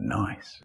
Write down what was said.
Nice.